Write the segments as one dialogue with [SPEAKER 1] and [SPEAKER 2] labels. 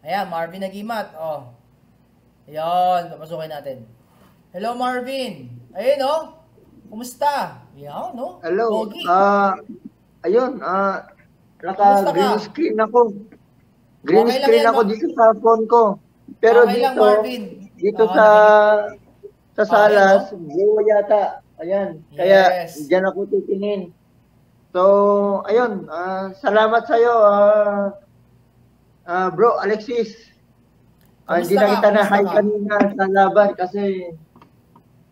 [SPEAKER 1] Ayan, Marvin Nagimat. Oh. Ayan, papasukin natin. Hello, Marvin. Ayun, oh. Kumusta? Ayan, no?
[SPEAKER 2] Hello.
[SPEAKER 1] Pogi.
[SPEAKER 2] Ah, ayun, ah
[SPEAKER 1] Kumusta
[SPEAKER 2] naka
[SPEAKER 1] ka?
[SPEAKER 2] green screen ako. Green
[SPEAKER 1] Okay lang
[SPEAKER 2] screen
[SPEAKER 1] yan,
[SPEAKER 2] ako dito sa phone ko. Pero
[SPEAKER 1] Okay lang,
[SPEAKER 2] dito,
[SPEAKER 1] Marvin.
[SPEAKER 2] dito
[SPEAKER 1] Oo,
[SPEAKER 2] sa sa
[SPEAKER 1] Okay,
[SPEAKER 2] salas, blue yata. Ayan. Kaya
[SPEAKER 1] Yes.
[SPEAKER 2] diyan ako titingin. So, ayun, ah, salamat sa iyo, ah, ah, bro Alexis. Ah, hindi na kita na
[SPEAKER 1] Kumusta
[SPEAKER 2] hi
[SPEAKER 1] ka?
[SPEAKER 2] kanina sa laban kasi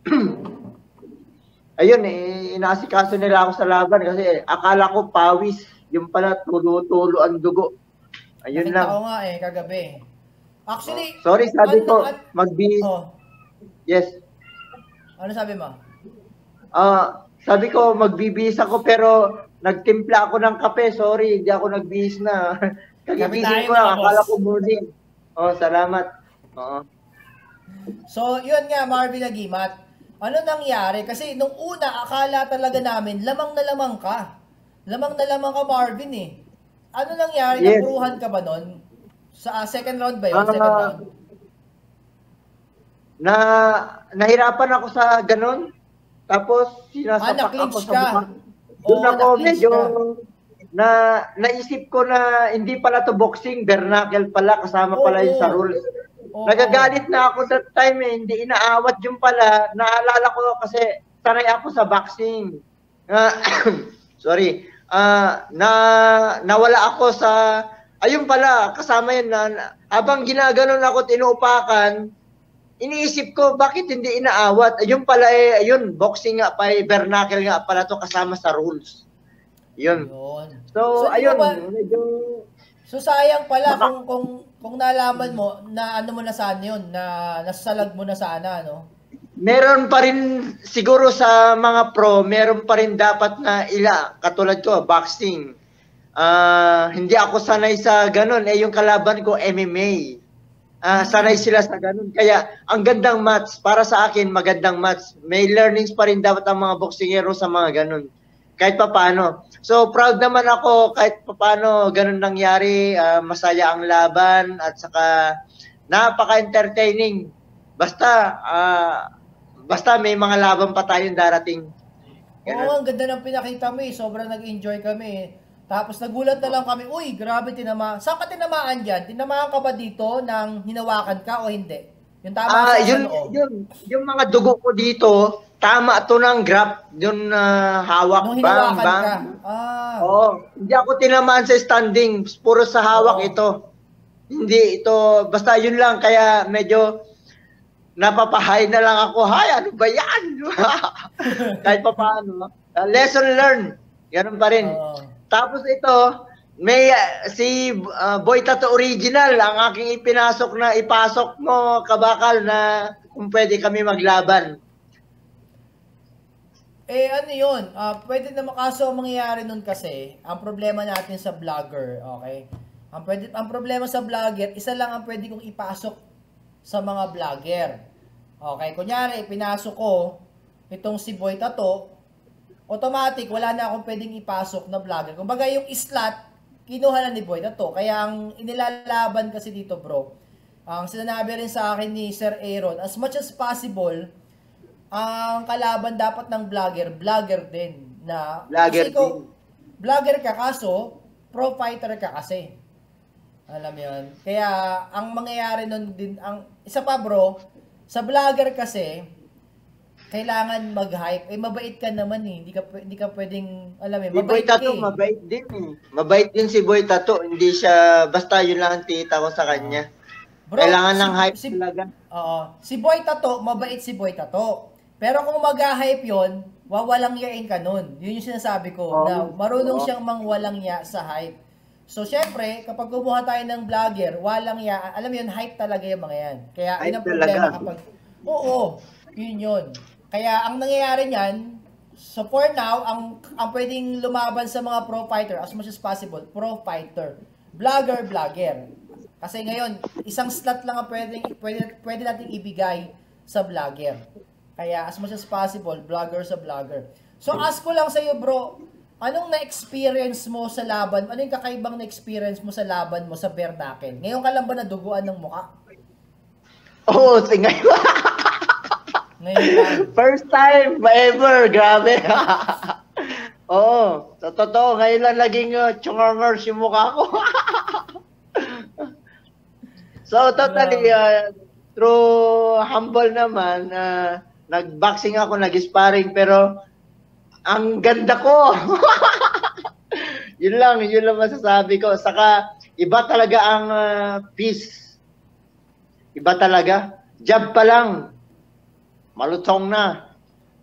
[SPEAKER 2] ayun eh, inasikaso nila ako sa laban kasi akala ko pawis, yung pala tulo-tulo ang dugo. Ayun
[SPEAKER 1] Nakita
[SPEAKER 2] lang.
[SPEAKER 1] nga eh, kagabi. Actually,
[SPEAKER 2] Sorry, sabi ko, magbi
[SPEAKER 1] oh,
[SPEAKER 2] Yes.
[SPEAKER 1] ano sabi mo?
[SPEAKER 2] Ah, sabi ko magbibihis ako pero nagtimpla ako ng kape. Sorry, hindi ako nagbihis na.
[SPEAKER 1] Tayo,
[SPEAKER 2] ko lang, akala ko morning. Oh, salamat. Oo.
[SPEAKER 1] So, yun nga, Marvin Nagimat. Ano nangyari? Kasi nung una, akala talaga namin, lamang na lamang ka. Lamang na lamang ka, Marvin eh. Ano nangyari?
[SPEAKER 2] Yes.
[SPEAKER 1] Napuruhan ka ba nun? Sa ah, second round ba yun?
[SPEAKER 2] Ah,
[SPEAKER 1] second round?
[SPEAKER 2] Na nahirapan ako sa ganun. Tapos
[SPEAKER 1] Ah,
[SPEAKER 2] sinasapak
[SPEAKER 1] na-clinch
[SPEAKER 2] ako sa
[SPEAKER 1] ka.
[SPEAKER 2] buka. Doon
[SPEAKER 1] Oo,
[SPEAKER 2] ako medyo
[SPEAKER 1] ka.
[SPEAKER 2] Na naisip ko na hindi pala to boxing, bernacle pala kasama pala yun sa rules. Nagagalit na ako that time eh, hindi inaawat yung pala. Naalala ko kasi sanay ako sa boxing. Ah, sorry. Ah, na nawala ako sa ayun pala kasama yun na habang ginaganon ako tinuupakan iniisip ko bakit hindi inaawat ayun pala eh ayun boxing nga pa eh, bernacle nga pala to kasama sa rules yun
[SPEAKER 1] Yun.
[SPEAKER 2] so,
[SPEAKER 1] So,
[SPEAKER 2] ayun
[SPEAKER 1] ba
[SPEAKER 2] medyo
[SPEAKER 1] So sayang pala
[SPEAKER 2] Baka-
[SPEAKER 1] kung kung kung nalaman mo na ano mo na sana yun, na nasalag mo na sana, no?
[SPEAKER 2] meron pa rin siguro sa mga pro, meron pa rin dapat na ila, katulad ko, boxing. Ah, hindi ako sanay sa ganun. Eh, yung kalaban ko, MMA. Ah, sanay sila sa ganun. Kaya, ang gandang match, para sa akin, magandang match. May learnings pa rin dapat ang mga boxingero sa mga ganun. Kahit pa paano. So, proud naman ako kahit pa paano ganun nangyari. ah, masaya ang laban at saka napaka-entertaining. Basta, ah, basta may mga laban pa tayong darating.
[SPEAKER 1] Oo, ang ganda ng pinakita mo eh. Sobrang nag-enjoy kami eh. Tapos nagulat na lang kami, uy, grabe tinama. Saan ka tinamaan dyan? Tinamaan ka ba dito ng hinawakan ka o hindi? Yung tama sa
[SPEAKER 2] yun, yun, yung mga dugo ko dito, tama to ng grab, yung ah, hawak,
[SPEAKER 1] Nung
[SPEAKER 2] bang, bang.
[SPEAKER 1] ka. Ah.
[SPEAKER 2] Oo, hindi ako tinamaan sa standing, puro sa hawak
[SPEAKER 1] Oo.
[SPEAKER 2] ito. Hindi ito, basta yun lang, kaya medyo napapahay na lang ako, hay, ano ba yan? Kahit pa paano. Ah, lesson learned, ganun pa rin.
[SPEAKER 1] Oo.
[SPEAKER 2] Tapos ito, may uh, si uh, Boy Tato Original ang aking ipinasok na ipasok mo kabakal na kung pwede kami maglaban.
[SPEAKER 1] Eh, ano yun? Ah, pwede na makaso ang mangyayari nun kasi, ang problema natin sa vlogger, okay? Ang, pwede, ang problema sa vlogger, isa lang ang pwede kong ipasok sa mga vlogger. Okay, kunyari, pinasok ko itong si Boy Tato, automatic, wala na akong pwedeng ipasok na vlogger. Kumbaga, yung slot, kinuha na ni Boy Tato. Kaya ang inilalaban kasi dito, bro, ang sinabi rin sa akin ni Sir Aaron, as much as possible, ang kalaban dapat ng vlogger, vlogger din. Na,
[SPEAKER 2] Vlogger
[SPEAKER 1] kasi ikaw,
[SPEAKER 2] din.
[SPEAKER 1] vlogger ka kaso, pro fighter ka kasi. Alam mo yun. Kaya, ang mangyayari nun din, ang, isa pa bro, sa vlogger kasi, kailangan mag-hype. Eh, mabait ka naman eh. Hindi ka, hindi ka pwedeng, alam mo,
[SPEAKER 2] Si Boy
[SPEAKER 1] mabait
[SPEAKER 2] Tato,
[SPEAKER 1] eh.
[SPEAKER 2] mabait din eh. Mabait din si Boy Tato. Hindi siya, basta yun lang ang tita ko sa kanya.
[SPEAKER 1] Bro,
[SPEAKER 2] Kailangan
[SPEAKER 1] si-
[SPEAKER 2] ng hype
[SPEAKER 1] si,
[SPEAKER 2] talaga.
[SPEAKER 1] Oo. Si Boy Tato, mabait si Boy Tato. Pero kung mag-hype yon, wawalang yain ka nun. Yun yung sinasabi ko,
[SPEAKER 2] Oo.
[SPEAKER 1] na marunong
[SPEAKER 2] Oo.
[SPEAKER 1] siyang mangwalang ya sa hype. So, syempre, kapag kumuha tayo ng vlogger, walang ya, alam yun, hype talaga yung mga yan. Kaya,
[SPEAKER 2] Hype
[SPEAKER 1] yun ang problema
[SPEAKER 2] talaga.
[SPEAKER 1] kapag, oo, yun yun. Kaya, ang nangyayari niyan, so for now, ang, ang pwedeng lumaban sa mga pro fighter, as much as possible, pro fighter. Vlogger, vlogger. Kasi ngayon, isang slot lang ang pwede, pwede, pwede natin ibigay sa vlogger. Kaya as much as possible, vlogger sa vlogger. So ask ko lang sa iyo bro, anong na-experience mo sa laban? Ano yung kakaibang na-experience mo sa laban mo sa bare knuckle? Ngayon ka lang ba naduguan ng muka?
[SPEAKER 2] Oo, oh, ngayon.
[SPEAKER 1] Ngayon lang.
[SPEAKER 2] First time ever, grabe. Oo, sa totoo, ngayon lang naging uh, chungangers yung mukha ko. so, totally, uh, through humble naman, uh, nag-boxing ako, nag-sparring, pero ang ganda ko. yun lang, yun lang masasabi ko. Saka, iba talaga ang uh, peace. Iba talaga. Jab pa lang, malutong na.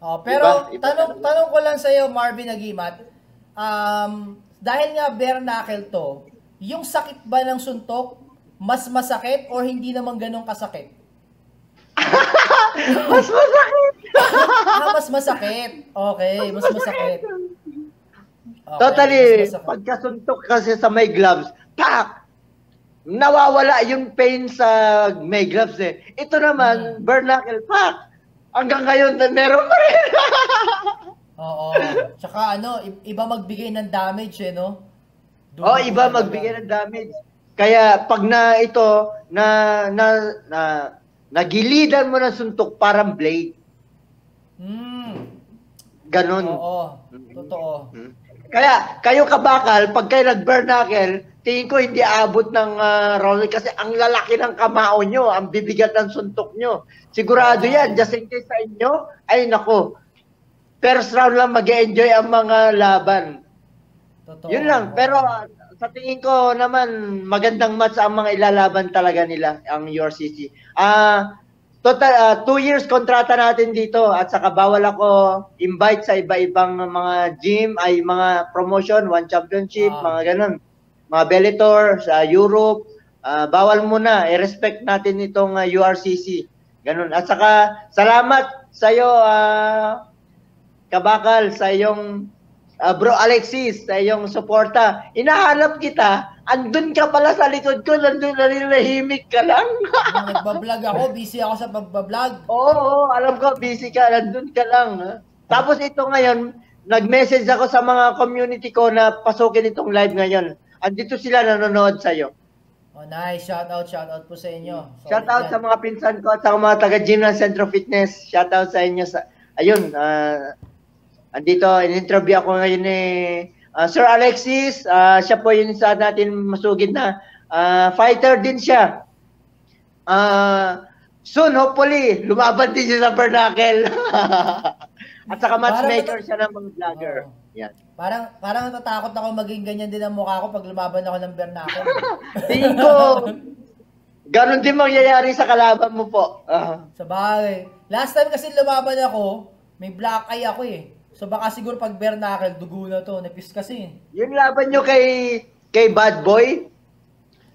[SPEAKER 1] Oh, pero
[SPEAKER 2] Iba- iba
[SPEAKER 1] tanong
[SPEAKER 2] talaga.
[SPEAKER 1] tanong ko lang sa iyo Marvin Agimat. Um, dahil nga bare knuckle to, yung sakit ba ng suntok mas masakit or hindi naman ganun kasakit?
[SPEAKER 2] Mas masakit.
[SPEAKER 1] Ah, mas masakit. Okay, mas masakit. Okay,
[SPEAKER 2] Totally,
[SPEAKER 1] mas masakit.
[SPEAKER 2] pagkasuntok kasi sa may gloves, pak! Nawawala yung pain sa may gloves eh. Ito naman,
[SPEAKER 1] Hmm.
[SPEAKER 2] bare knuckle, pak! Hanggang ngayon, meron pa rin.
[SPEAKER 1] Oo. Tsaka ano, iba magbigay ng damage eh, no? Dugo
[SPEAKER 2] oh, iba magbigay ng damage. Kaya pag na ito, na, na, na, nagilidan mo ng suntok parang blade.
[SPEAKER 1] Hmm.
[SPEAKER 2] Ganon.
[SPEAKER 1] Oo. Totoo.
[SPEAKER 2] Hmm. Kaya kayo kabakal, pag kayo nag-burn knuckle, tingin ko hindi abot ng uh, roller kasi ang lalaki ng kamao nyo, ang bibigat ng suntok nyo. Sigurado yan, just in case sa inyo, ay nako, first round lang mag enjoy ang mga laban.
[SPEAKER 1] Totoo.
[SPEAKER 2] Yun lang, pero uh, sa tingin ko naman, magandang match ang mga ilalaban talaga nila, ang URCC. Ah, total, ah, two years kontrata natin dito at saka bawal ako invite sa iba-ibang mga gym, ay mga promotion, one championship,
[SPEAKER 1] Ah.
[SPEAKER 2] mga ganun. Mga Bellator, sa Europe, ah, bawal muna, i-respect natin itong ah, URCC. Ganun. At saka, salamat sa iyo, ah, Kabakal, sa iyong Ah, bro Alexis, sa iyong suporta. Inahanap kita, andun ka pala sa likod ko, nandun na rin nahimik ka lang.
[SPEAKER 1] Nagbablog ako, busy ako sa pagbablog.
[SPEAKER 2] Oo, oo, alam ko, busy ka, nandun ka lang. ha? Tapos ito ngayon, nag-message ako sa mga community ko na pasukin itong live ngayon. Andito sila nanonood sa'yo.
[SPEAKER 1] Oh, nice. Shout out, shout out po sa inyo. Solid
[SPEAKER 2] Shout out
[SPEAKER 1] yan.
[SPEAKER 2] sa mga pinsan ko at sa mga taga-gym ng Centro Fitness. Shout out sa inyo. Sa, ayun, ah, andito, in-interview ako ngayon eh, ah, Sir Alexis, ah, siya po yun sa natin masugid na ah, fighter din siya. Ah, soon, hopefully, lumaban din siya sa Bernacle. at saka matchmaker siya ng mga vlogger.
[SPEAKER 1] Oo.
[SPEAKER 2] Yan.
[SPEAKER 1] Parang parang natatakot ako maging ganyan din ang mukha ko pag lumaban ako ng Bernacon.
[SPEAKER 2] Tingin ko, ganun din mangyayari sa kalaban mo po. Ah.
[SPEAKER 1] sa bagay. Last time kasi lumaban ako, may black eye ako eh. So baka siguro pag Bernacol, dugo na to. Napis kasi.
[SPEAKER 2] Yung laban nyo kay kay Bad Boy,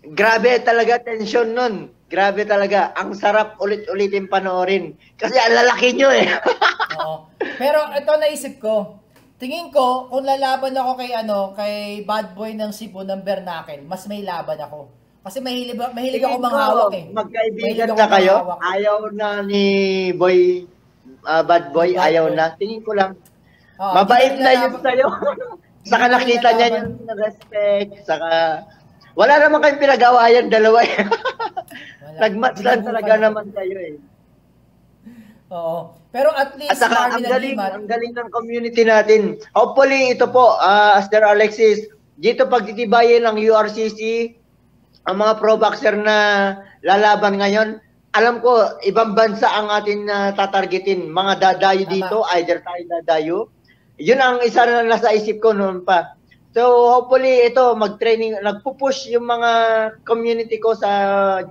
[SPEAKER 2] grabe talaga tension nun. Grabe talaga. Ang sarap ulit-ulitin panoorin. Kasi ang lalaki nyo eh.
[SPEAKER 1] Oo. Pero ito naisip ko. Tingin ko, kung lalaban ako kay ano, kay bad boy ng Cebu ng Bernacol, mas may laban ako. Kasi mahilig, mahilig ako manghawak eh.
[SPEAKER 2] Magkaibigan na kayo.
[SPEAKER 1] manghawak.
[SPEAKER 2] Ayaw na ni Boy, ah, Bad Boy,
[SPEAKER 1] Bad
[SPEAKER 2] ayaw
[SPEAKER 1] Boy.
[SPEAKER 2] na. Tingin ko lang.
[SPEAKER 1] Oo,
[SPEAKER 2] Mabait na
[SPEAKER 1] ko
[SPEAKER 2] yun sa'yo. saka nakita niya yung respect. Saka, wala naman kayong pinagawa yan dalawa.
[SPEAKER 1] Wala.
[SPEAKER 2] Nag-match lang talaga
[SPEAKER 1] ako.
[SPEAKER 2] naman kayo eh.
[SPEAKER 1] Oo. Pero at least,
[SPEAKER 2] At saka ang galing,
[SPEAKER 1] Agimat,
[SPEAKER 2] ang galing ng community natin. Hopefully, ito po, uh, Aster Alexis, dito pagtitibayin ng URCC, ang mga pro boxer na lalaban ngayon, alam ko, ibang bansa ang atin na tatargetin. Mga dadayo
[SPEAKER 1] Tama.
[SPEAKER 2] dito, either tayo dadayo. Yun ang isa na nasa isip ko noon pa. So, hopefully, ito, mag-training, nagpupush yung mga community ko sa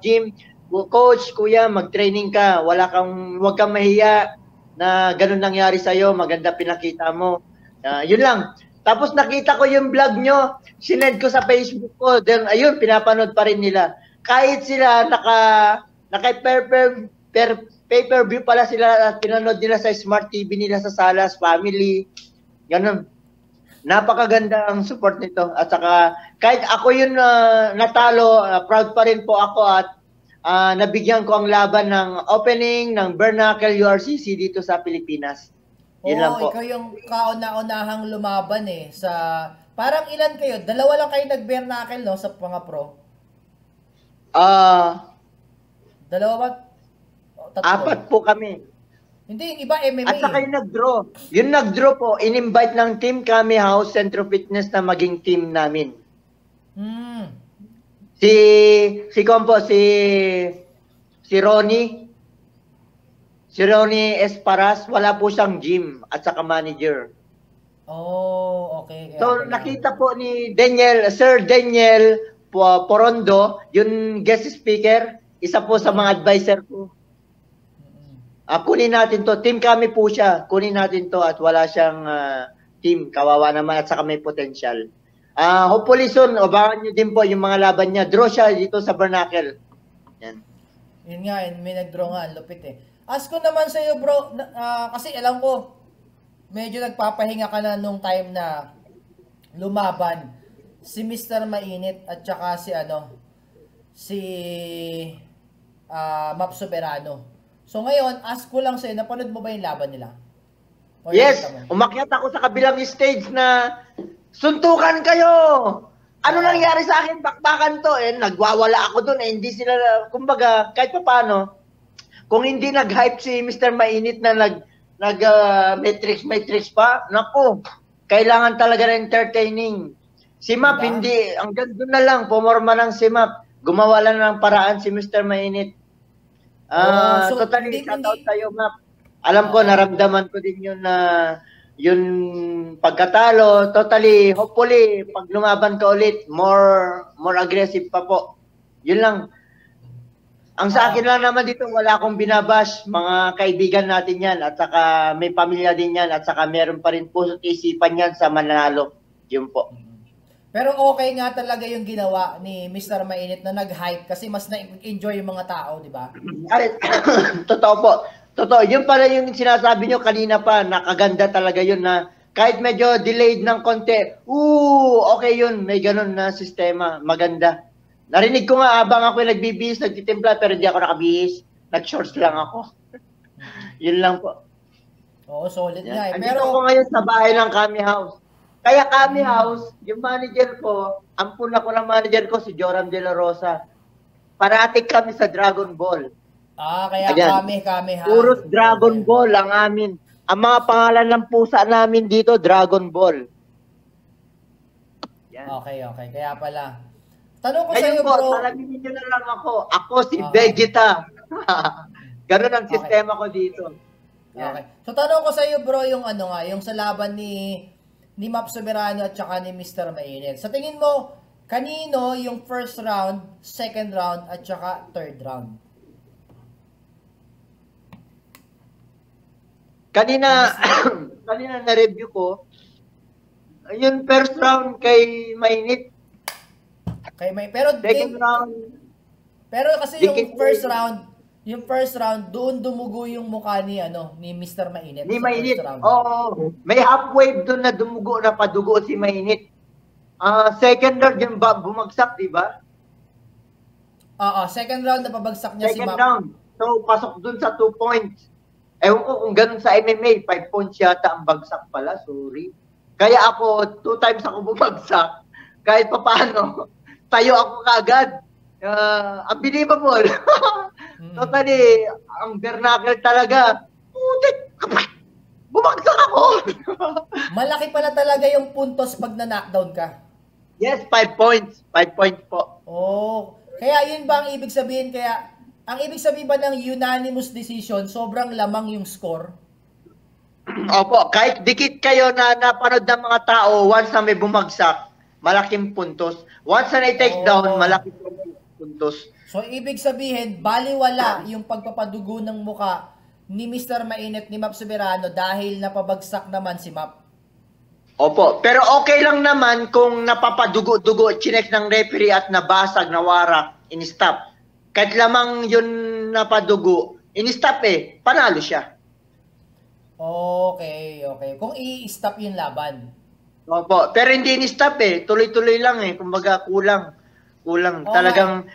[SPEAKER 2] gym. Coach, kuya, mag-training ka. Wala kang, huwag kang mahiya na ganun nangyari sa'yo, maganda pinakita mo. Ah, yun lang. Tapos nakita ko yung vlog nyo, sinend ko sa Facebook ko, then ayun, pinapanood pa rin nila. Kahit sila naka, naka per, per, per, pay-per-view pala sila at pinanood nila sa smart TV nila sa salas, family, ganun. Napakaganda ang support nito. At saka, kahit ako yun ah, natalo, ah, proud pa rin po ako at ah, nabigyan ko ang laban ng opening ng Bernacle URCC dito sa Pilipinas. Yun
[SPEAKER 1] Oo,
[SPEAKER 2] lang po.
[SPEAKER 1] ikaw yung kauna-unahang lumaban eh sa parang ilan kayo? Dalawa lang kayo nag-bernacle no sa mga pro.
[SPEAKER 2] Ah,
[SPEAKER 1] Dalawa ba? O, tatlo?
[SPEAKER 2] apat po kami.
[SPEAKER 1] Hindi, yung iba MMA.
[SPEAKER 2] At saka yung nag-draw. Yung nag-draw po, in-invite ng team kami House Centro Fitness na maging team namin.
[SPEAKER 1] Hmm.
[SPEAKER 2] Si si Compo, si si Ronnie si Ronnie Esparas, wala po siyang gym at saka manager.
[SPEAKER 1] Oh, okay. kaya
[SPEAKER 2] So
[SPEAKER 1] pala.
[SPEAKER 2] nakita po ni Daniel, Sir Daniel Po- Porondo, yung guest speaker, isa po sa mga advisor ko. Ah, kunin natin to. Team kami po siya. Kunin natin to at wala siyang ah, team. Kawawa naman at saka may potential. Ah, hopefully soon, abangan nyo din po yung mga laban niya. Draw siya dito sa Bernacle. Yan.
[SPEAKER 1] Yun nga, may nag-draw nga, lupit eh. Ask ko naman sa iyo, bro, ah, kasi alam ko, medyo nagpapahinga ka na nung time na lumaban si Mr. Mainit at saka si ano, si ah Map Soberano. So ngayon, ask ko lang sa iyo, napanood mo ba yung laban nila? O
[SPEAKER 2] Yes, umakyat ako sa kabilang stage na suntukan kayo. Ano nangyari sa akin? Bakbakan to. Eh, nagwawala ako doon. Eh, hindi sila, kumbaga, kahit pa paano, kung hindi nag-hype si Mr. Mainit na nag, nag ah, matrix, matrix pa, naku, kailangan talaga ng entertaining. Si Map,
[SPEAKER 1] Diba?
[SPEAKER 2] hindi, hanggang doon na lang, pumorma ng si Map. Gumawa lang ng paraan si Mr. Mainit. Ah,
[SPEAKER 1] Oh, so,
[SPEAKER 2] totally shout out sa'yo, Map. Alam ko, naramdaman ko din yun na yun pagkatalo, totally, hopefully, pag lumaban ka ulit, more more aggressive pa po. Yun lang. Ang sa
[SPEAKER 1] Oo.
[SPEAKER 2] akin lang naman dito, wala akong binabash. Mga kaibigan natin yan at saka may pamilya din yan at saka meron pa rin puso't isipan yan sa mananalo. Yun po.
[SPEAKER 1] Pero okay nga talaga yung ginawa ni Mr. Mainit na nag-hype kasi mas na-enjoy yung mga tao, di ba?
[SPEAKER 2] Ay, totoo po. Totoo. Yun pala yung sinasabi nyo kanina pa, nakaganda talaga yun na kahit medyo delayed ng konti, ooh, okay yun, may ganun na sistema, maganda. Narinig ko nga abang ako yung nagbibihis, nagtitimpla, pero hindi ako nakabihis. Nag-shorts lang ako. yun lang po.
[SPEAKER 1] Oo, solid
[SPEAKER 2] Yan.
[SPEAKER 1] nga eh.
[SPEAKER 2] Andito
[SPEAKER 1] Pero,
[SPEAKER 2] ako ngayon sa bahay ng Kami House. Kaya Kami House, yung manager ko, ang puna ko ng manager ko, si Joram De La Rosa. Parating kami sa Dragon Ball.
[SPEAKER 1] ah, kaya
[SPEAKER 2] Ayan.
[SPEAKER 1] kami, kami ha.
[SPEAKER 2] Puros Dragon Ball ang amin. Ang mga pangalan ng pusa namin dito, Dragon Ball. Yan.
[SPEAKER 1] Okay, okay. Kaya pala. Tanong ko sa
[SPEAKER 2] Ngayon
[SPEAKER 1] iyo,
[SPEAKER 2] po,
[SPEAKER 1] bro.
[SPEAKER 2] salaminin nyo na lang ako. Ako si
[SPEAKER 1] Okay.
[SPEAKER 2] Vegeta. Ganun ang
[SPEAKER 1] Okay.
[SPEAKER 2] sistema ko dito. Yan.
[SPEAKER 1] Okay. So tanong ko sa iyo, bro, yung ano nga, yung sa laban ni ni Map Soberano at saka ni Mr. Mainit. Sa tingin mo, kanino yung first round, second round, at saka third round?
[SPEAKER 2] Kanina, kanina na-review ko, yung first round kay Mainit,
[SPEAKER 1] Kay may pero
[SPEAKER 2] second
[SPEAKER 1] di-
[SPEAKER 2] round,
[SPEAKER 1] pero kasi yung first round, yung first round doon dumugo yung mukha ni ano ni Mr. Mainit.
[SPEAKER 2] ni Mainit. Oo, may half wave doon na dumugo na padugo si Mainit. Ah, second round yung ba, bumagsak, di ba?
[SPEAKER 1] Oo, second round na pabagsak niya si
[SPEAKER 2] Second round. So, pasok dun sa 2 points. Ewan ko kung ganun sa MMA, 5 points yata ang bagsak pala, sorry. Kaya ako, two times ako bumagsak. Kahit pa paano, tayo ako kaagad. Uh, unbelievable.
[SPEAKER 1] Mm.
[SPEAKER 2] totally, ang vernacle talaga. Putik! Bumagsak ako!
[SPEAKER 1] Malaki pala talaga yung puntos pag na-knockdown ka.
[SPEAKER 2] yes, 5 points. 5 points po.
[SPEAKER 1] Oh, kaya yun ba ang ibig sabihin kaya ang ibig sabihin ba ng unanimous decision, sobrang lamang yung score?
[SPEAKER 2] Opo, kahit dikit kayo na napanood ng mga tao, once na may bumagsak, malaking puntos. Once na i-take
[SPEAKER 1] Oh.
[SPEAKER 2] down, malaking puntos.
[SPEAKER 1] So ibig sabihin, baliwala yung pagpapadugo ng muka ni Mr. Mainit ni Map Soberano dahil napabagsak naman si Map.
[SPEAKER 2] Opo, pero okay lang naman kung napapadugo-dugo, chinek ng referee at nabasag, nawarak, in-stop. Kahit lamang yun napadugo, in-stop eh, panalo siya.
[SPEAKER 1] Okay, okay. Kung i-stop yung laban.
[SPEAKER 2] Opo, pero hindi in-stop eh, tuloy-tuloy lang eh, kumbaga kulang. Kulang,
[SPEAKER 1] Okay.
[SPEAKER 2] talagang,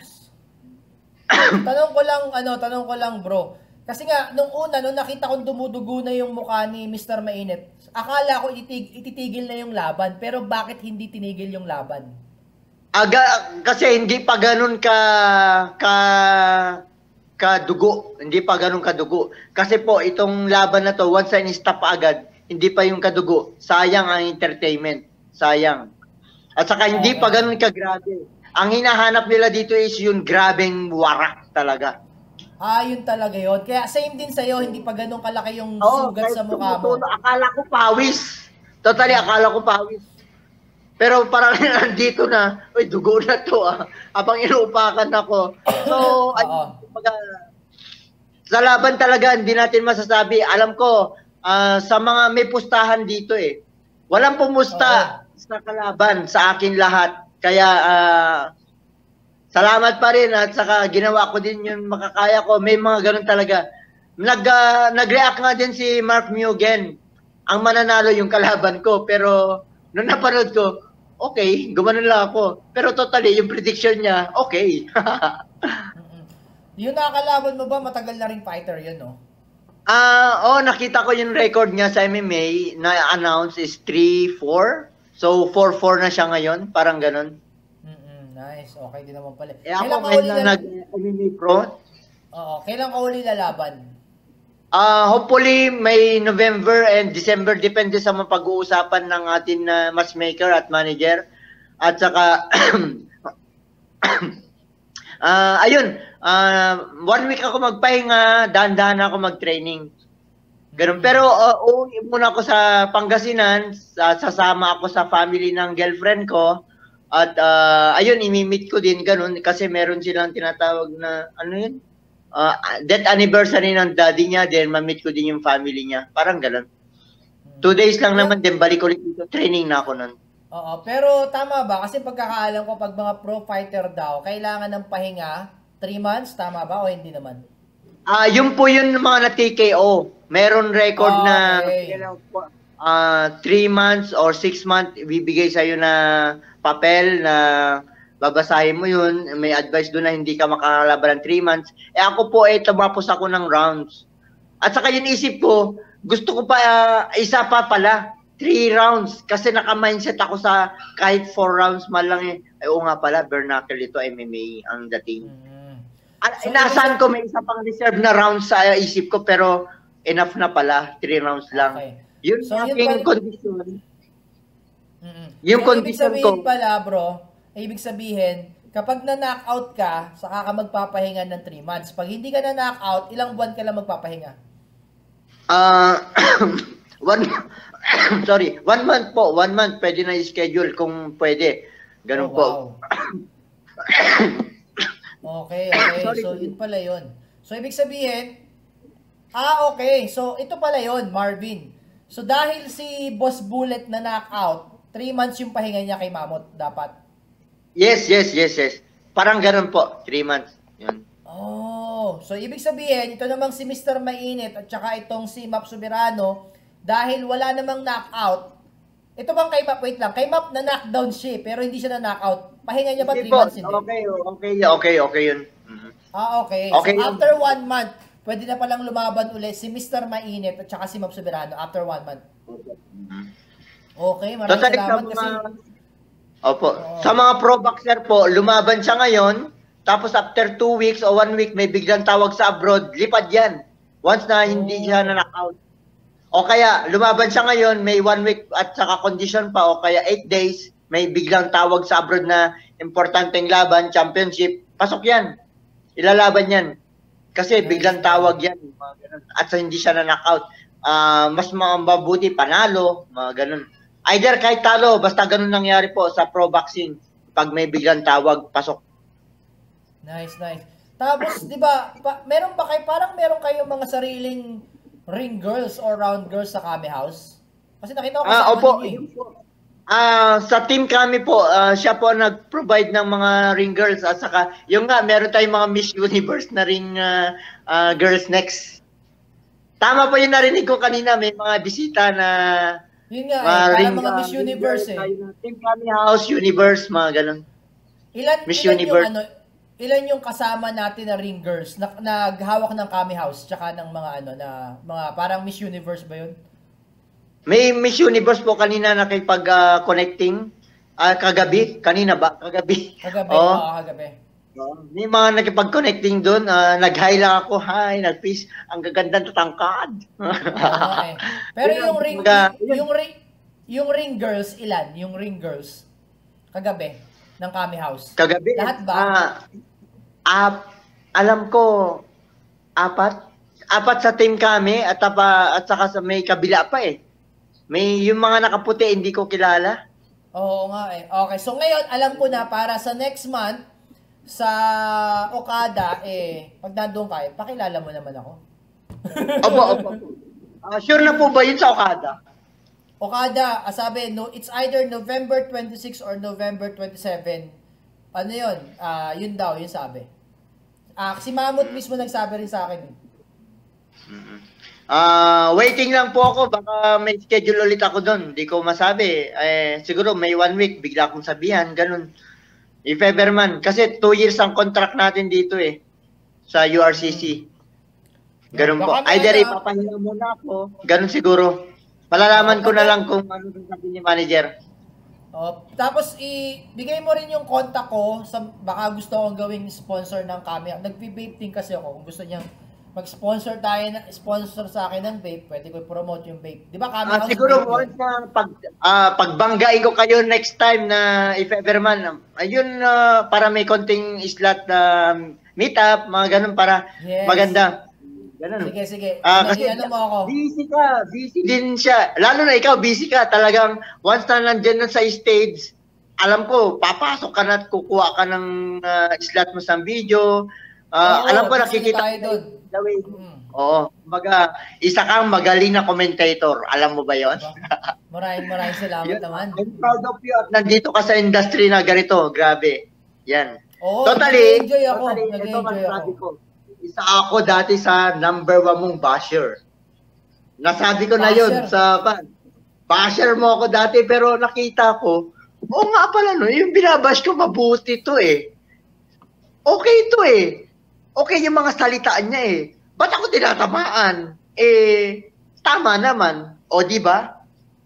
[SPEAKER 1] tanong ko lang ano, tanong ko lang bro. Kasi nga, nung una, nung nakita kong dumudugo na yung mukha ni Mr. Mainit, akala ko ititig, ititigil na yung laban. Pero bakit hindi tinigil yung laban?
[SPEAKER 2] Aga, kasi hindi pa ganun ka ka kadugo, hindi pa ganun kadugo. Kasi po itong laban na to, once na stop agad, hindi pa yung kadugo. Sayang ang entertainment. Sayang. At saka hindi pa ganun kagrabe. Ang hinahanap nila dito is yung grabeng warak talaga.
[SPEAKER 1] Ah, yun talaga yun. Kaya same din sa'yo, hindi pa ganun kalaki yung
[SPEAKER 2] Oo,
[SPEAKER 1] sugat sa mukha mo.
[SPEAKER 2] Akala ko pawis. Totally, akala ko pawis. Pero parang nandito na, uy, dugo na to ah. Habang inuupakan ako. So, ay,
[SPEAKER 1] Oo.
[SPEAKER 2] kumbaga, sa laban talaga, hindi natin masasabi. Alam ko, ah, sa mga may pustahan dito eh. Walang pumusta sa kalaban, sa akin lahat. Kaya, ah, salamat pa rin at saka ginawa ko din yung makakaya ko. May mga ganun talaga. Nag, ah, nag-react nga din si Mark Mugen. Ang mananalo yung kalaban ko. Pero, nung napanood ko, okay, gumanon lang ako. Pero totally, yung prediction niya, okay.
[SPEAKER 1] Yung nakakalaban mo ba, matagal na ring fighter yun, no?
[SPEAKER 2] Ah, oh, nakita ko yung record niya sa MMA na announce is 3-4. So 4-4 na siya ngayon, parang ganun.
[SPEAKER 1] Mm-mm, nice. Okay din naman pala.
[SPEAKER 2] Eh ako
[SPEAKER 1] Kailan ka
[SPEAKER 2] ngayon
[SPEAKER 1] na-
[SPEAKER 2] nag-MMA pro.
[SPEAKER 1] Oo, kailan ka uli lalaban?
[SPEAKER 2] Ah, hopefully may November and December depende sa mga pag-uusapan ng ating na matchmaker at manager. At saka Ah, ayun, ah, one week ako magpahinga, dahan-dahan ako mag-training. Ganun. Pero uh, uuwi muna ako sa Pangasinan, sa, sasama ako sa family ng girlfriend ko. At ah, ayun, imimit ko din ganun kasi meron silang tinatawag na, ano yun? Ah, death anniversary ng daddy niya, then mamit ko din yung family niya. Parang ganun. Two days lang naman, then balik ulit dito. Training na ako nun.
[SPEAKER 1] Oo, pero tama ba? Kasi pagkakaalam ko, pag mga pro fighter daw, kailangan ng pahinga, 3 months, tama ba? O hindi naman?
[SPEAKER 2] Ah, yun po yun mga na TKO. Meron record na
[SPEAKER 1] Okay.
[SPEAKER 2] ah 3 months or 6 months ibibigay sa na papel na babasahin mo yun. May advice doon na hindi ka makakalaban ng 3 months. Eh ako po eh tumapos ako ng rounds. At saka yun isip ko, gusto ko pa ah, isa pa pala. 3 rounds kasi naka-mindset ako sa kahit 4 rounds man lang eh. Ay, oo nga pala, Bernacle ito MMA ang dating.
[SPEAKER 1] Mm. So,
[SPEAKER 2] inaasahan ko may isa pang reserve na round sa uh, isip ko pero enough na pala, 3 rounds lang.
[SPEAKER 1] Okay.
[SPEAKER 2] Yun
[SPEAKER 1] So,
[SPEAKER 2] yung
[SPEAKER 1] pala-
[SPEAKER 2] condition.
[SPEAKER 1] Mm-mm.
[SPEAKER 2] Yung
[SPEAKER 1] so, ibig
[SPEAKER 2] condition
[SPEAKER 1] sabihin
[SPEAKER 2] ko-
[SPEAKER 1] pala, bro, ibig sabihin, kapag na-knockout ka, saka ka magpapahinga ng 3 months. Pag hindi ka na-knockout, ilang buwan ka lang magpapahinga?
[SPEAKER 2] Ah, one, sorry, one month po, one month pwede na i-schedule kung pwede.
[SPEAKER 1] Oh,
[SPEAKER 2] Ganun po.
[SPEAKER 1] Okay, okay.
[SPEAKER 2] Sorry.
[SPEAKER 1] So, yun pala yun. So, ibig sabihin, ah, okay. So, ito pala yun, Marvin. So, dahil si Boss Bullet na knockout, 3 months yung pahinga niya kay Mamot, dapat.
[SPEAKER 2] Yes, yes, yes, yes. Parang ganun po, 3 months. Yun.
[SPEAKER 1] Oh, so ibig sabihin, ito namang si Mr. Mainit at saka itong si Map Soberano, dahil wala namang knockout, ito bang kay Map, wait lang, kay Map na knockdown siya, eh, pero hindi siya na knockout. Pahinga niya ba 3
[SPEAKER 2] Hindi po,
[SPEAKER 1] months? Hindi.
[SPEAKER 2] okay, okay, okay, okay yun. Mhm.
[SPEAKER 1] Ah, okay.
[SPEAKER 2] Okay
[SPEAKER 1] so,
[SPEAKER 2] yun.
[SPEAKER 1] after one month, pwede na palang lumaban ulit si Mr. Mainit at saka si Map Soberano after one month.
[SPEAKER 2] Mhm.
[SPEAKER 1] Okay, maraming
[SPEAKER 2] sa
[SPEAKER 1] salamat kasi...
[SPEAKER 2] mga, Opo.
[SPEAKER 1] Oo.
[SPEAKER 2] Sa mga pro boxer po, lumaban siya ngayon, tapos after two weeks o one week, may biglang tawag sa abroad, lipad yan. Once na hindi siya na-knockout. O kaya, lumaban siya ngayon, may one week at saka condition pa, o kaya eight days, may biglang tawag sa abroad na importanteng laban, championship, pasok yan. Ilalaban yan. Kasi biglang tawag yan. Mga ganun. At sa hindi siya na-knockout. Ah, mas mabuti panalo, mga ganun. Either kahit talo, basta ganun nangyari po sa pro boxing. Pag may biglang tawag, pasok.
[SPEAKER 1] Nice, nice. Tapos, di ba, pa, meron ba kayo, parang meron kayong mga sariling ring girls or round girls sa Kame House? Kasi nakita ko
[SPEAKER 2] Ah,
[SPEAKER 1] kasama
[SPEAKER 2] opo.
[SPEAKER 1] ninyo eh.
[SPEAKER 2] Ah, sa team kami po, ah, siya po nag-provide ng mga ring girls at saka yung nga meron tayong mga Miss Universe na ring ah, ah, girls next. Tama po yung narinig ko kanina, may mga bisita na
[SPEAKER 1] Yun nga eh,
[SPEAKER 2] mga
[SPEAKER 1] parang
[SPEAKER 2] ring,
[SPEAKER 1] mga Miss
[SPEAKER 2] ring
[SPEAKER 1] Universe
[SPEAKER 2] girls
[SPEAKER 1] eh.
[SPEAKER 2] Team kami house, universe, mga ganun.
[SPEAKER 1] Ilan,
[SPEAKER 2] Miss
[SPEAKER 1] ilan
[SPEAKER 2] Universe.
[SPEAKER 1] yung ano, ilan yung kasama natin na ringers na naghawak ng kami house tsaka ng mga ano na mga parang Miss Universe ba yun?
[SPEAKER 2] May Miss Universe po kanina nakipag-connecting. Ah, kagabi? Kanina ba? Kagabi?
[SPEAKER 1] Kagabi,
[SPEAKER 2] Oo.
[SPEAKER 1] oo, kagabi.
[SPEAKER 2] May mga nakipag-connecting doon. ah, nag-hi lang ako. Hi, nag-peace. Ang gaganda ng tatangkad.
[SPEAKER 1] Oo, eh. Pero yung ring
[SPEAKER 2] Kumbaga,
[SPEAKER 1] yung ring yung ring girls ilan? Yung ring girls kagabi ng kami house.
[SPEAKER 2] Kagabi.
[SPEAKER 1] Lahat ba?
[SPEAKER 2] Ah, ap, alam ko, apat. Apat sa team kami at, apa, at saka sa may kabila pa eh. May yung mga nakaputi hindi ko kilala.
[SPEAKER 1] Oo nga eh. Okay, so ngayon alam ko na para sa next month sa Okada eh pag nandoon ka, eh, pakilala mo naman ako.
[SPEAKER 2] Opo, opo. Ah, sure na po ba yun sa Okada?
[SPEAKER 1] Okada, ah, sabi, no, it's either November 26 or November 27. Ano yun? Ah, yun daw, yun sabi. Ah, si Mamut mismo nagsabi rin sa akin. eh.
[SPEAKER 2] Ah, waiting lang po ako. Baka may schedule ulit ako doon. Hindi ko masabi. Eh, siguro may one week. Bigla akong sabihan. Ganun. If ever man. Kasi two years ang contract natin dito eh. Sa URCC. Ganun po. Either ipapahinga muna ako. Ganun siguro. Palalaman ko na lang kung ano sabi ni manager.
[SPEAKER 1] Oh, tapos ibigay mo rin yung contact ko sa baka gusto kong gawing sponsor ng camera. Nagpi-vape din kasi ako. Kung gusto niya mag-sponsor tayo na sponsor sa akin ng vape, pwede ko i-promote yung vape. 'Di ba camera?
[SPEAKER 2] Ah, siguro once na pag ah, pagbanggain ko kayo next time na if ever man ayun ah, para may konting slot na meet up mga ganun para
[SPEAKER 1] Yes.
[SPEAKER 2] maganda. Ganun.
[SPEAKER 1] Sige, sige.
[SPEAKER 2] Ah,
[SPEAKER 1] ano,
[SPEAKER 2] kasi
[SPEAKER 1] ano mo ako?
[SPEAKER 2] busy ka, busy din siya. Lalo na ikaw, busy ka. Talagang once na nandiyan na sa stage, alam ko, papasok ka na at kukuha ka ng ah, slot mo sa video. Ah,
[SPEAKER 1] Oo,
[SPEAKER 2] alam ko, nakikita
[SPEAKER 1] tayo doon. Mm.
[SPEAKER 2] Oo. Kumbaga, isa kang magaling na commentator. Alam mo ba yon?
[SPEAKER 1] Diba? Maraming maraming salamat
[SPEAKER 2] Yun,
[SPEAKER 1] naman.
[SPEAKER 2] I'm proud of you at nandito ka sa industry na ganito. Grabe. Yan.
[SPEAKER 1] Oo,
[SPEAKER 2] totally.
[SPEAKER 1] nag-enjoy ako.
[SPEAKER 2] totally, ito masasabi ko. Isa ako dati sa number one mong basher. Nasabi ko na
[SPEAKER 1] Basher?
[SPEAKER 2] yun sa pan. Basher mo ako dati pero nakita ko, oo nga pala no, yung binabash ko mabuti to eh. Okay to eh. Okay yung mga salitaan niya eh. Ba't ako tinatamaan? Eh, tama naman. O di ba?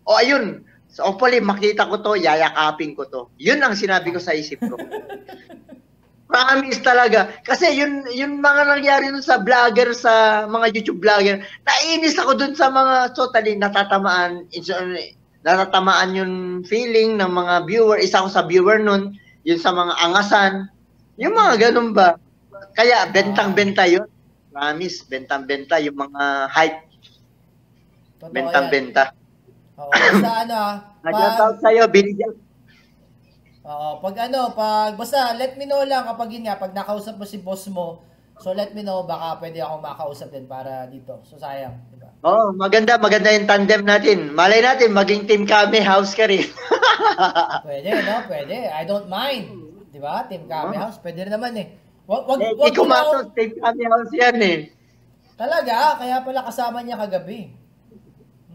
[SPEAKER 2] O ayun, so hopefully makita ko to, yayakapin ko to. Yun ang sinabi ko sa isip ko. Promise talaga. Kasi yun, yun mga nangyari nun sa vlogger, sa mga YouTube vlogger, nainis ako dun sa mga totally natatamaan, natatamaan yung feeling ng mga viewer. Isa ako sa viewer nun, yun sa mga angasan. Yung mga ganun ba? Kaya bentang-benta yun. Promise, bentang-benta yung mga hype,
[SPEAKER 1] Totoo
[SPEAKER 2] bentang-benta.
[SPEAKER 1] Oo, basta ano ah,
[SPEAKER 2] Nag-shout
[SPEAKER 1] pag,
[SPEAKER 2] sa'yo, binigyan.
[SPEAKER 1] oo, pag ano, pag, basta let me know lang kapag yun nga, pag nakausap mo si boss mo, so let me know, baka pwede ako makausap din para dito. So sayang, di ba?
[SPEAKER 2] Oh, maganda, maganda yung tandem natin. Malay natin, maging team kami, house ka rin.
[SPEAKER 1] Pwede, no? Pwede. I don't mind. Di ba? Team Kami
[SPEAKER 2] Oo.
[SPEAKER 1] House, pwede rin naman eh. Wag, wag,
[SPEAKER 2] Eh,
[SPEAKER 1] wag
[SPEAKER 2] kumatos, team kami, house yan eh.
[SPEAKER 1] Talaga, kaya pala kasama niya kagabi.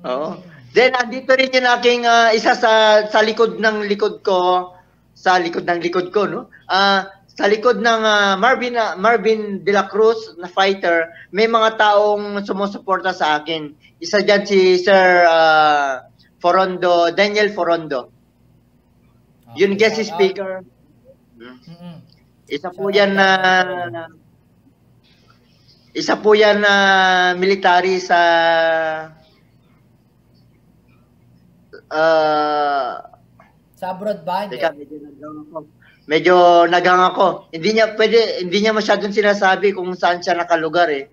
[SPEAKER 2] Oo. Then, andito rin yung aking ah, isa sa sa likod ng likod ko, sa likod ng likod ko, no? Ah, sa likod ng ah, Marvin ah, Marvin De La Cruz na fighter, may mga taong sumusuporta sa akin. Isa diyan si Sir ah, Forondo, Daniel Forondo. Yun guest speaker. Hmm.
[SPEAKER 1] Mm-mm.
[SPEAKER 2] Isa po yan na isa po yan na military sa uh,
[SPEAKER 1] Sa abroad ba?
[SPEAKER 2] Teka, medyo nagang ako. Medyo nagang ako. Hindi niya pwede, hindi niya masyadong sinasabi kung saan siya nakalugar eh.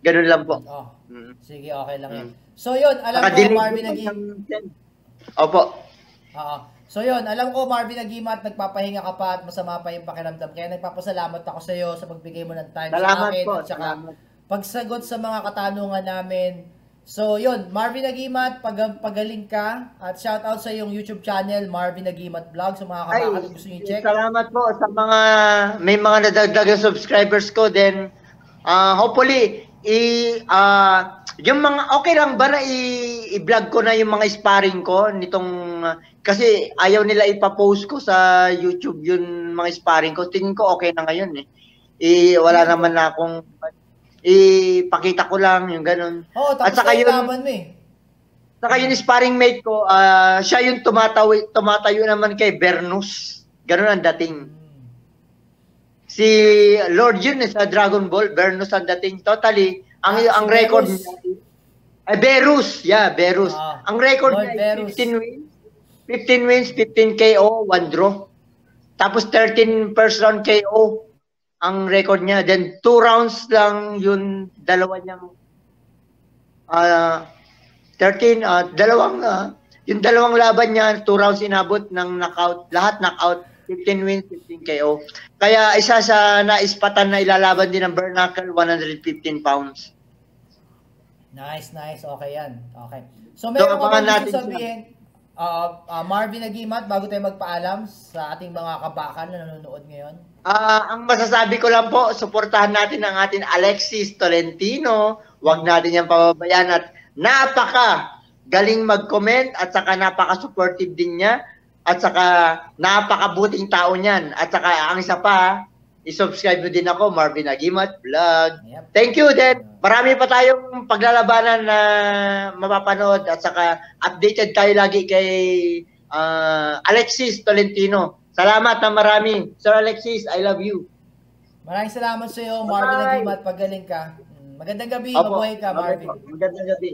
[SPEAKER 2] Ganun lang po.
[SPEAKER 1] Oh,
[SPEAKER 2] Mm.
[SPEAKER 1] sige, okay lang yan.
[SPEAKER 2] Mm.
[SPEAKER 1] So yun, alam ko
[SPEAKER 2] Nakadelay
[SPEAKER 1] Marvin naging
[SPEAKER 2] ng- Opo.
[SPEAKER 1] Oo. So yun, alam ko Marvin Nagima at nagpapahinga ka pa at masama pa yung pakiramdam. Kaya nagpapasalamat ako sa iyo sa pagbigay mo ng time
[SPEAKER 2] Salamat
[SPEAKER 1] sa akin
[SPEAKER 2] po.
[SPEAKER 1] at saka
[SPEAKER 2] Salamat.
[SPEAKER 1] pagsagot sa mga katanungan namin. So yun, Marvin Nagimat, pag pagaling ka at shout out sa iyong YouTube channel, Marvin Nagimat Vlog. So mga kabakal gusto niyo i-check.
[SPEAKER 2] salamat po sa mga may mga nadagdagang subscribers ko then ah hopefully i ah Yung mga, okay lang ba na i-vlog ko na yung mga sparring ko nitong, uh, kasi ayaw nila ipapost ko sa YouTube yung mga sparring ko. Tingin ko okay na ngayon eh. Eh, wala naman na akong, ipakita ko lang yung ganun.
[SPEAKER 1] Tapos
[SPEAKER 2] At saka yun-
[SPEAKER 1] laban mo eh.
[SPEAKER 2] Saka yung sparring mate ko, ah, siya yung tumataw, tumatayo naman kay Bernus. Ganun ang dating.
[SPEAKER 1] Hmm.
[SPEAKER 2] Si Lord yun eh, sa Dragon Ball, Bernus ang dating. Totally, ang
[SPEAKER 1] Ah,
[SPEAKER 2] ang
[SPEAKER 1] si
[SPEAKER 2] record
[SPEAKER 1] Berus.
[SPEAKER 2] niya ay Berus, yeah, Berus.
[SPEAKER 1] Ah,
[SPEAKER 2] ang record
[SPEAKER 1] Lord
[SPEAKER 2] niya
[SPEAKER 1] Berus.
[SPEAKER 2] 15 wins, 15 wins, 15 KO, 1 draw. Tapos 13 first round KO ang record niya. Then 2 rounds lang yung dalawa niyang ah 13 ah dalawang ah, yung dalawang laban niya 2 rounds inabot ng knockout, lahat knockout, 15 wins, 15 KO. Kaya isa sa naispatan na ilalaban din ng Bernacle 115 pounds.
[SPEAKER 1] Nice, nice. Okay yan. Okay. So,
[SPEAKER 2] So,
[SPEAKER 1] meron
[SPEAKER 2] abangan
[SPEAKER 1] bang
[SPEAKER 2] natin
[SPEAKER 1] sabihin, uh, uh, Marvin Nagimat, bago tayo magpaalam sa ating mga kabakan na nanonood ngayon?
[SPEAKER 2] Ah, ang masasabi ko lang po, suportahan natin ang ating Alexis Tolentino. Huwag natin yan pababayaan at napaka galing mag-comment at saka napaka-supportive din niya at saka napakabuting tao niyan. At saka ang isa pa, i-subscribe mo din ako, Marvin Agimat Vlog.
[SPEAKER 1] Yep.
[SPEAKER 2] Thank you then. Marami pa tayong paglalabanan na mapapanood at saka updated tayo lagi kay ah, Alexis Tolentino. Salamat na marami. Sir Alexis, I love you.
[SPEAKER 1] Maraming salamat sa iyo, Marvin
[SPEAKER 2] Bye.
[SPEAKER 1] Nagimat. Pagaling ka. Mm, Magandang gabi.
[SPEAKER 2] Opo.
[SPEAKER 1] Mabuhay ka, Marvin.
[SPEAKER 2] Magandang gabi.